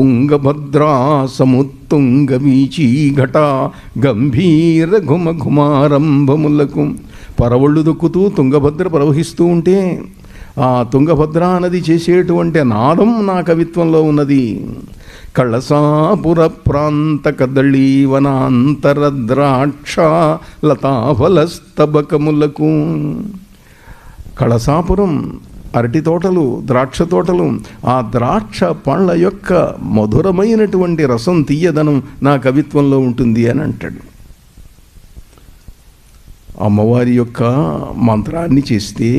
తుంగభద్రా సముత్తుంగ ఘట గంభీర ఘుమ ఘుమారంభములకు పరవళ్ళు దొక్కుతూ తుంగభద్ర ప్రవహిస్తూ ఉంటే ఆ తుంగభద్ర నది చేసేటువంటి నాదం నా కవిత్వంలో ఉన్నది. కళసాపుర ప్రాంత కదళీవనాంతర ద్రాక్ష లతాఫలస్తబకములకు కళసాపురం అరటి తోటలు ద్రాక్ష తోటలు ఆ ద్రాక్ష పండ్ల యొక్క మధురమైనటువంటి రసం తీయదనం నా కవిత్వంలో ఉంటుంది అని అంటాడు. అమ్మవారి యొక్క మంత్రాన్ని చేస్తే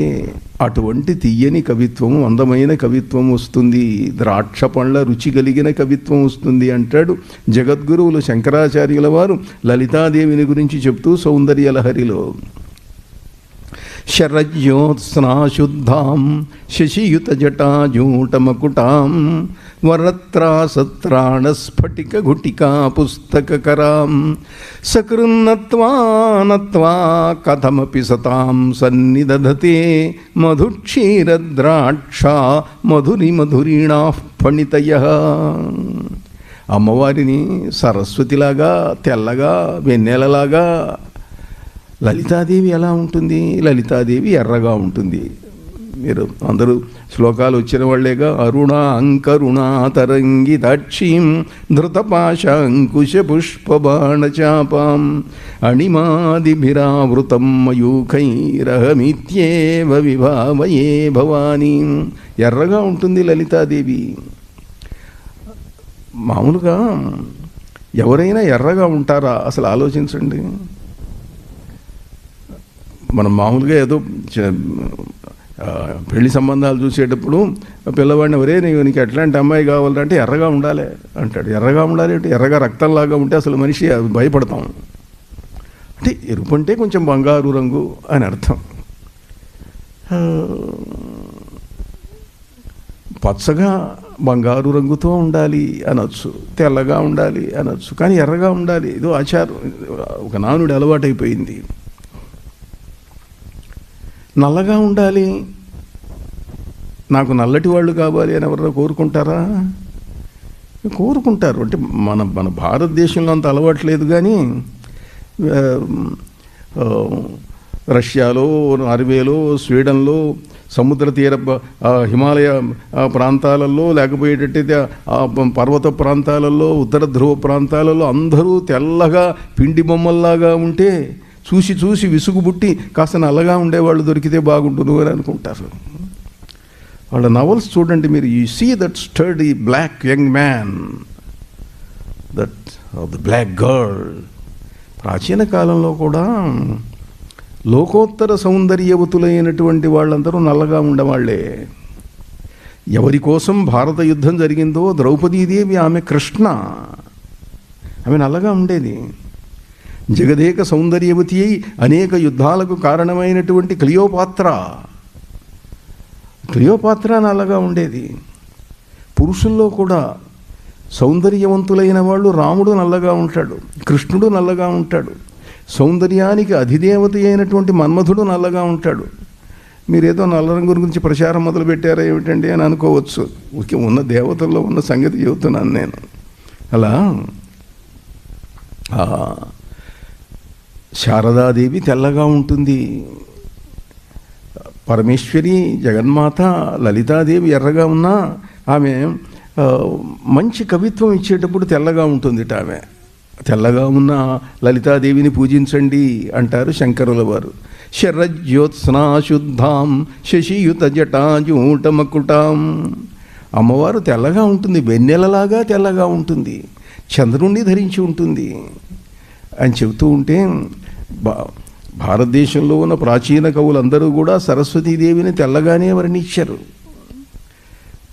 అటువంటి తీయని కవిత్వం అందమైన కవిత్వం వస్తుంది. ద్రాక్ష పండ్ల రుచి కలిగిన కవిత్వం వస్తుంది అంటాడు జగద్గురువులు శంకరాచార్యుల వారు లలితాదేవిని గురించి చెప్తూ సౌందర్యలహరిలో. శరజ్యోత్స్నాశుద్ధాం శశియుతజటాజూటమకుటాం వరత్రాసత్రాణస్ఫటిక గుటికా పుస్తకకరాం సకృన్నత్వా నత్వా కథమపి సతాం సన్నిదధతే మధుక్షీరద్రాక్ష మధురి మధురీణా ఫణితయ అమ్మవారిని సరస్వతిలాగా తెల్లగా వెన్నెలలాగా లలితాదేవి ఎలా ఉంటుంది? లలితాదేవి ఎర్రగా ఉంటుంది. మీరు అందరూ శ్లోకాలు వచ్చిన వాళ్ళేగా అరుణ అంకరుణ తరంగి దాక్షీం ధృతపాశాంకుశ పుష్పబాణచాపాం అణిమాదిభిరావృతం మయూఖైరహమిత్యేవ విభావయే భవానీ. ఎర్రగా ఉంటుంది లలితాదేవి. మామూలుగా ఎవరైనా ఎర్రగా ఉంటారా? అసలు ఆలోచించండి. మనం మామూలుగా ఏదో పెళ్ళి సంబంధాలు చూసేటప్పుడు పిల్లవాడిని ఒరే నీకు నీకు ఎట్లాంటి అమ్మాయి కావాలంటే ఎర్రగా ఉండాలి అంటాడు. ఎర్రగా ఉండాలి అంటే ఎర్రగా రక్తంలాగా ఉంటే అసలు మనిషి భయపడతాం. అంటే ఎరుపు అంటే కొంచెం బంగారు రంగు అని అర్థం. పచ్చగా బంగారు రంగుతో ఉండాలి అనొచ్చు తెల్లగా ఉండాలి అనొచ్చు కానీ ఎర్రగా ఉండాలి. ఏదో ఆచారం ఒక నానుడి అలవాటైపోయింది. నల్లగా ఉండాలి. నాకు నల్లటి వాళ్ళు కావాలి అని ఎవరైనా కోరుకుంటారా? కోరుకుంటారు. అంటే మన మన భారతదేశంలో అంత అలవాట్లేదు కానీ రష్యాలో నార్వేలో స్వీడన్లో సముద్ర తీర హిమాలయ ప్రాంతాలలో లేకపోయేటట్టయితే పర్వత ప్రాంతాలలో ఉత్తర ధ్రువ ప్రాంతాలలో అందరూ తెల్లగా పిండి బొమ్మల్లాగా ఉంటే చూసి చూసి విసుగుబుట్టి కాస్త నల్లగా ఉండేవాళ్ళు దొరికితే బాగుంటుంది అని అనుకుంటారు. వాళ్ళ నవల్స్ చూడండి మీరు. You see that study black young man that the black girl ప్రాచీన కాలంలో కూడా లోకోత్తర సౌందర్యవతులైనటువంటి వాళ్ళందరూ నల్లగా ఉండేవాళ్ళే ఎవరి కోసం భారత యుద్ధం జరిగిందో ద్రౌపదీదేవి ఆమె కృష్ణ. ఆమె నల్లగా ఉండేది. జగదేక సౌందర్యవతి అయి అనేక యుద్ధాలకు కారణమైనటువంటి క్లియోపాత్ర. క్లియోపాత్ర నల్లగా ఉండేది. పురుషుల్లో కూడా సౌందర్యవంతులైన వాళ్ళు రాముడు నల్లగా ఉంటాడు కృష్ణుడు నల్లగా ఉంటాడు సౌందర్యానికి అధిదేవత అయినటువంటి మన్మధుడు నల్లగా ఉంటాడు. మీరేదో నల్ల రంగు గురించి ప్రచారం మొదలు పెట్టారా ఏమిటండి అని అనుకోవచ్చు. ఓకే ఉన్న దేవతల్లో ఉన్న సంగతి చెబుతున్నాను నేను. అలా? శారదాదేవి తెల్లగా ఉంటుంది. పరమేశ్వరి జగన్మాత లలితాదేవి ఎర్రగా ఉన్నా ఆమె మంచి కవిత్వం ఇచ్చేటప్పుడు తెల్లగా ఉంటుందిట ఆమె. తెల్లగా ఉన్న లలితాదేవిని పూజించండి అంటారు శంకరుల వారు. శరజ్యోత్స్నాశుద్ధాం శశియుత జటాజూటమకుటాం. అమ్మవారు తెల్లగా ఉంటుంది వెన్నెలలాగా తెల్లగా ఉంటుంది చంద్రుణ్ణి ధరించి ఉంటుంది. అని చెబుతూ ఉంటే భారతదేశంలో ఉన్న ప్రాచీన కవులందరూ కూడా సరస్వతీదేవిని తెల్లగానే వర్ణించారు.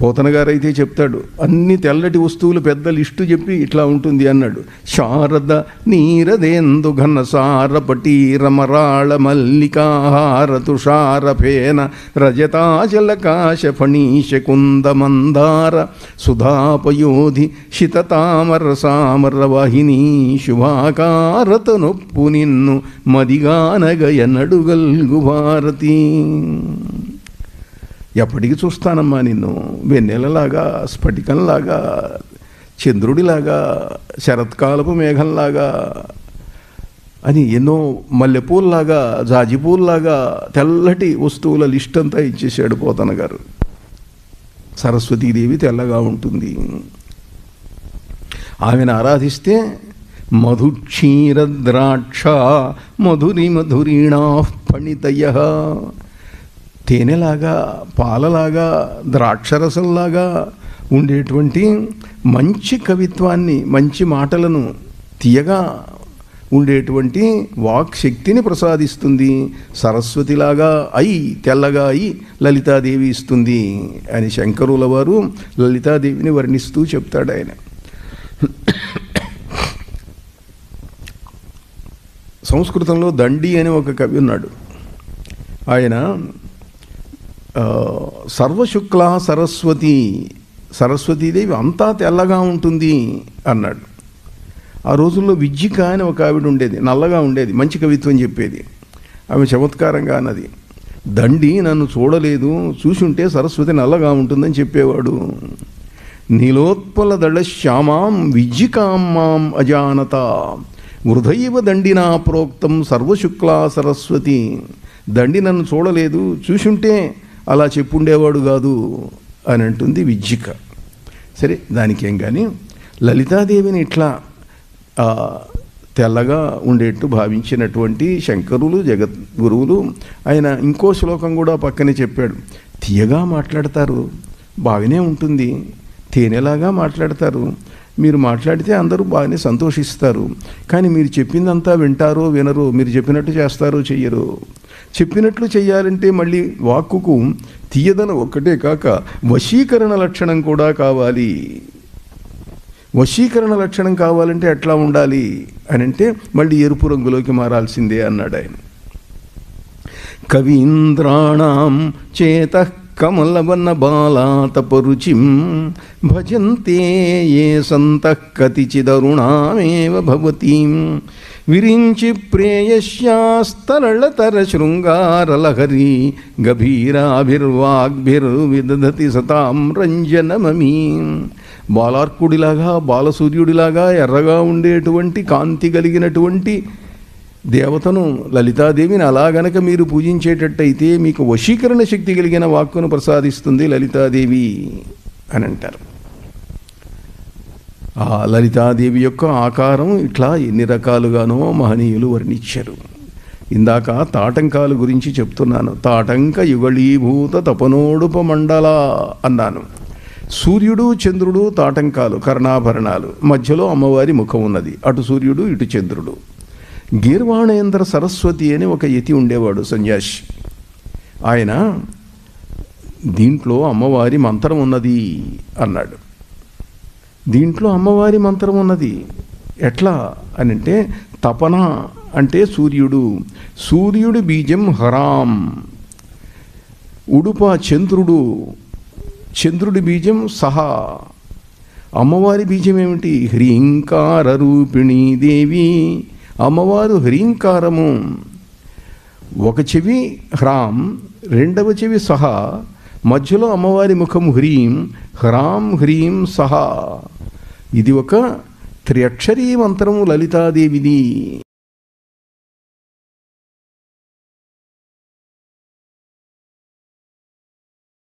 పోతన గారైతే చెప్తాడు అన్ని తెల్లటి వస్తువులు పెద్ద లిస్టు చెప్పి ఇట్లా ఉంటుంది అన్నాడు. శారద నీరదేందు ఘన పటీరమరాళ మల్లికాహార తుషార ఫేన రజతాచలకాశ ఫణీశ కుంద మందార సుధాపయోధి శితతామర సామర వాహిని శుభాకారత నొప్పు నిన్ను మదిగానగయ నడుగల్గు భారతీ. ఎప్పటికి చూస్తానమ్మా నిన్ను? వెన్నెలలాగా స్ఫటికంలాగా చంద్రుడిలాగా శరత్కాలపు మేఘంలాగా అని ఎన్నో మల్లెపూల్లాగా జాజిపూల్లాగా తెల్లటి వస్తువుల లిస్ట్ అంతా ఇచ్చేసాడు పోతన గారు. సరస్వతీదేవి తెల్లగా ఉంటుంది. ఆమెను ఆరాధిస్తే మధుక్షీరద్రాక్ష మధురి మధురీణా పణితయ తేనెలాగా పాలలాగా ద్రాక్షరసంలాగా ఉండేటువంటి మంచి కవిత్వాన్ని మంచి మాటలను తీయగా ఉండేటువంటి వాక్ శక్తిని ప్రసాదిస్తుంది. సరస్వతిలాగా అయి తెల్లగా అయి లలితాదేవి ఇస్తుంది అని శంకరుల వారు లలితాదేవిని వర్ణిస్తూ చెప్తాడు ఆయన. సంస్కృతంలో దండి అని ఒక కవి ఉన్నాడు. ఆయన సర్వశుక్ల సరస్వతి సరస్వతీదేవి అంతా తెల్లగా ఉంటుంది అన్నాడు. ఆ రోజుల్లో విజ్జిక అని ఒక ఆవిడ ఉండేది నల్లగా ఉండేది మంచి కవిత్వం చెప్పేది. ఆమె చమత్కారంగా అన్నది దండి నన్ను చూడలేదు చూసుంటే సరస్వతి నల్లగా ఉంటుందని చెప్పేవాడు. నీలోత్పల దళ శ్యామాం విజ్జికామ్మాం అజానత. వృధైవ దండినా ప్రోక్తం సర్వశుక్లా సరస్వతి. దండి నన్ను చూడలేదు చూసుంటే అలా చెప్పుండేవాడు కాదు అని అంటుంది విజ్జిక. సరే దానికేం కానీ లలితాదేవిని ఇట్లా తెల్లగా ఉండేట్టు భావించినటువంటి శంకరులు జగద్గురువులు ఆయన ఇంకో శ్లోకం కూడా పక్కనే చెప్పాడు. తీయగా మాట్లాడతారు బాగానే ఉంటుంది తేనెలాగా మాట్లాడతారు మీరు మాట్లాడితే అందరూ బాగానే సంతోషిస్తారు. కానీ మీరు చెప్పిందంతా వింటారో వినరో మీరు చెప్పినట్టు చేస్తారో చెయ్యరు. చెప్పినట్లు చెయ్యాలంటే మళ్ళీ వాక్కుకు తీయదన ఒక్కటే కాక వశీకరణ లక్షణం కూడా కావాలి. వశీకరణ లక్షణం కావాలంటే ఎట్లా ఉండాలి అని అంటే మళ్ళీ ఎరుపు రంగులోకి మారాల్సిందే అన్నాడు ఆయన కవీంద్రాణం చేత కమలవన బాలాతపరుచిం భజంతే ఏ సంత కతిచిదరుణామేవ భవతీం. విరించి ప్రేయస్యాస్తరళతర శృంగారలహరి గభీరాభిర్వాగ్భిర్విదధతి సతాం రంజనమమీ. బాలార్కుడిలాగా బాలసూర్యుడిలాగా ఎర్రగా ఉండేటువంటి కాంతి కలిగినటువంటి దేవతను లలితాదేవిని అలా గనక మీరు పూజించేటట్టయితే మీకు వశీకరణ శక్తి కలిగిన వాక్కును ప్రసాదిస్తుంది లలితాదేవి అని అంటారు. ఆ లలితాదేవి యొక్క ఆకారం ఇట్లా ఎన్ని రకాలుగానో మహనీయులు వర్ణించారు. ఇందాక తాటంకాల గురించి చెప్తున్నాను. తాటంక యుగళీభూత తపనోడుప మండల అన్నాను. సూర్యుడు చంద్రుడు తాటంకాలు కర్ణాభరణాలు. మధ్యలో అమ్మవారి ముఖం ఉన్నది. అటు సూర్యుడు ఇటు చంద్రుడు. గీర్వాణేంద్ర సరస్వతి అని ఒక యతి ఉండేవాడు సన్యాసి. ఆయన దీంట్లో అమ్మవారి మంత్రం ఉన్నది అన్నాడు. దీంట్లో అమ్మవారి మంత్రం ఉన్నది. ఎట్లా? అని అంటే తపన అంటే సూర్యుడు. సూర్యుడి బీజం హరాం. ఉడుప చంద్రుడు. చంద్రుడి బీజం సహా. అమ్మవారి బీజం ఏమిటి? హ్రీంకార రూపిణీ దేవి. అమ్మవారు హ్రీంకారము. ఒక చెవి హ్రాం రెండవ చెవి సహా. మధ్యలో అమ్మవారి ముఖం హ్రీం హ్రాం హ్రీం సహా. ఇది ఒక త్రియక్షరీ మంత్రము లలితాదేవిది.